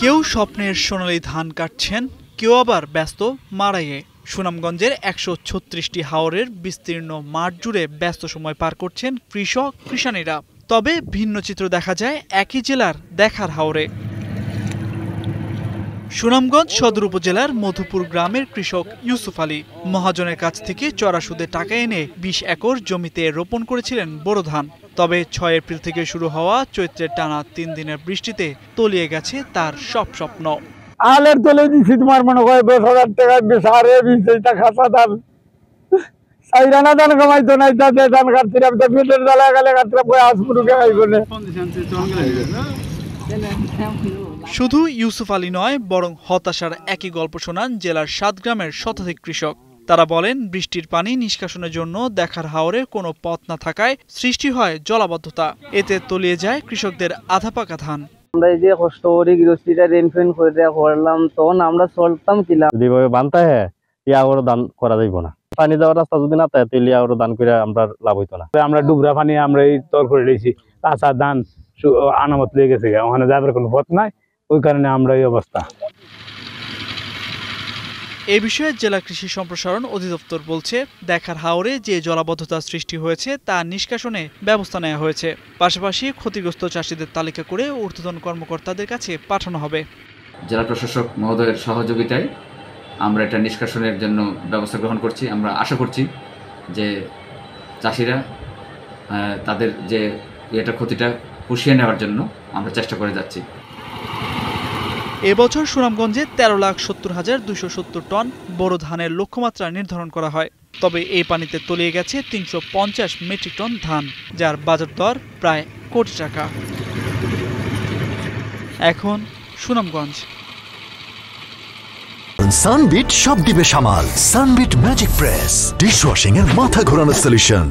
কেউ স্বপ্নের সোনালি ধান কাটছেন, কেউ আবার ব্যস্ত মারাইয়ে সুনামগঞ্জের একশো ছত্রিশটি হাওরের বিস্তীর্ণ মাঠ জুড়ে ব্যস্ত সময় পার করছেন কৃষক কৃষানীরা তবে ভিন্ন চিত্র দেখা যায়, একই জেলার দেখার হাওরে। সুনামগঞ্জ সদর উপজেলার মধুপুর গ্রামের কৃষক ইউসুফ আলী। মহাজনের কাছ থেকে চড়া সুদে টাকা এনে বিশ একর জমিতে রোপণ করেছিলেন বোরো ধান। তবে ছয় এপ্রিল থেকে শুরু হওয়া চৈত্রের টানা তিন দিনের বৃষ্টিতে তলিয়ে গেছে তার সব স্বপ্ন। আলের তলে দিছি তোমার মনে হয় দশ হাজার টাকা সারে খাসা দাম সাইরানা দান কামাইতো নাই তাতে ধান কাটছিলাম তো পেটের জ্বালা গেলে কাটছিলাম আসপুরুকে না? শুধু ইউসুফ আলী নয় বরং হতাশার একই গল্প শোনান জেলার সাত গ্রামের শতাধিক কৃষক। তারা বলেন বৃষ্টির পানি নিষ্কাশনের জন্য দেখার হাওরে কোনো পথ না থাকায় সৃষ্টি হয় জলাবদ্ধতা। এতে তলিয়ে যায় কৃষকদের আধা পাকা ধান। আমরা এই যে কষ্ট করি গৃহস্থিটা রেন ফেন করে দেওয়া করলাম তখন আমরা চলতাম কিলাম। যদি বানতে হয় ইয়া ওর দান করা যাইব না। পানি দেওয়ার রাস্তা যদি না থাকে তাহলে ওর দান করে আমরা লাভ হইতো না। আমরা ডুবরা পানি আমরা এই তর করে দিয়েছি কাঁচা ধান আনামত লেগে গেছে ওখানে যাবার কোনো পথ নাই। ওই কারণে আমরা এই অবস্থা। এ বিষয়ে জেলা কৃষি সম্প্রসারণ অধিদপ্তর বলছে দেখার হাওরে যে জলাবদ্ধতা সৃষ্টি হয়েছে তা নিষ্কাশনে ব্যবস্থা নেওয়া হয়েছে। পাশাপাশি ক্ষতিগ্রস্ত চাষিদের তালিকা করে ঊর্ধ্বতন কর্মকর্তাদের কাছে পাঠানো হবে। জেলা প্রশাসক মহোদয়ের সহযোগিতায় আমরা এটা নিষ্কাশনের জন্য ব্যবস্থা গ্রহণ করছি। আমরা আশা করছি যে চাষিরা আহ, তাদের যে এটা ক্ষতিটা পুষিয়ে নেওয়ার জন্য আমরা চেষ্টা করে যাচ্ছি। এবছর সুনামগঞ্জে তেরো লাখ সত্তর হাজার দুশো সত্তর টন বোরো ধানের লক্ষ্যমাত্রা নির্ধারণ করা হয়। তবে এই পানিতে তলিয়ে গেছে তিনশো পঞ্চাশ মেট্রিক টন ধান, যার বাজার দর প্রায় কোটি টাকা। এখন সুনামগঞ্জ। সানবিট সব দিবে সামাল। সানবিট ম্যাজিক প্রেস ডিশওয়াশিং এর মাথা ঘোরানোর সলিউশন